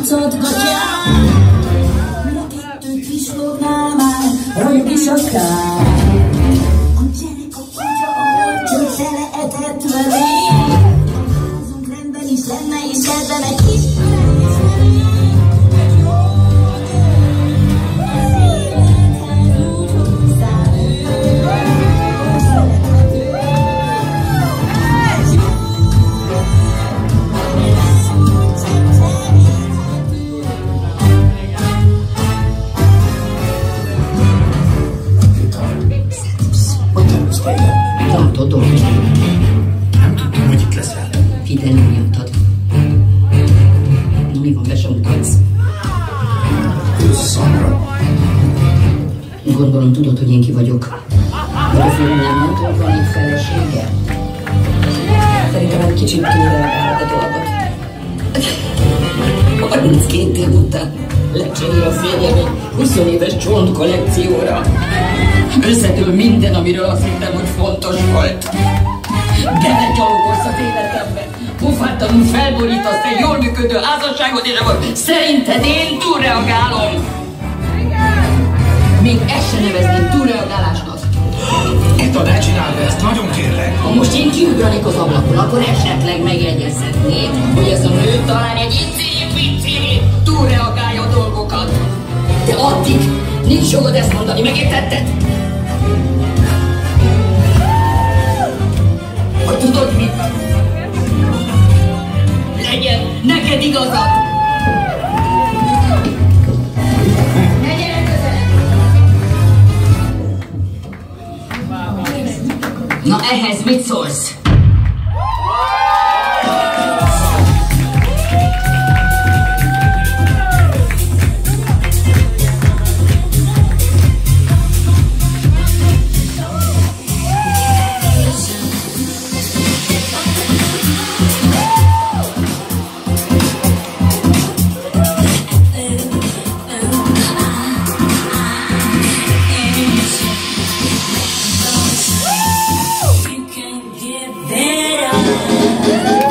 látszatgatják. Kettőt is fognál már, rajok is akár. A gyerek a kutya, ahol csak teleetett velé. Házunk rendben is lenne, és ebben egy Nem tudtam, hogy itt leszel. Figyelni miattad. Mi van, be sem mutatsz? Szamra. Gondolom tudod, hogy én ki vagyok. Vagy az én nem mondtad, van itt felesége? Szerintem egy kicsit túlreagálod a dolgot. 32 év után lecserél a férjem egy 20 éves csont kollekcióra. Összetől minden, amiről azt hittem, hogy fontos volt. Belegyalogolsz az életembe. Pufátlanul felborítasz egy jól működő házasságot, és akkor szerinted én túlreagálom. Még ezt se nevezném túlreagálásnak. Etta, ne csináld ezt, nagyon kérlek. Ha most én kiugranék az ablakon, akkor esetleg megjegyezhetném, hogy ez a nő talán egy icili-picili dolgokat. De addig nincs jogod ezt mondani, megértetted? Hogy tudod mit? Legyen neked igazad! Na ehhez mit szólsz? Música